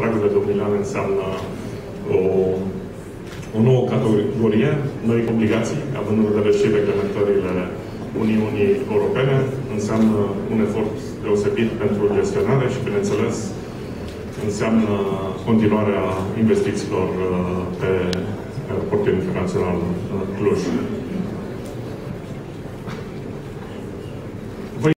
Pragul de 2 milioane înseamnă o, o nouă categorie, noi obligații, având în vedere și reglementările Uniunii Europene, înseamnă un efort deosebit pentru gestionare și, bineînțeles, înseamnă continuarea investițiilor uh, pe aeroportul internațional uh, Cluj.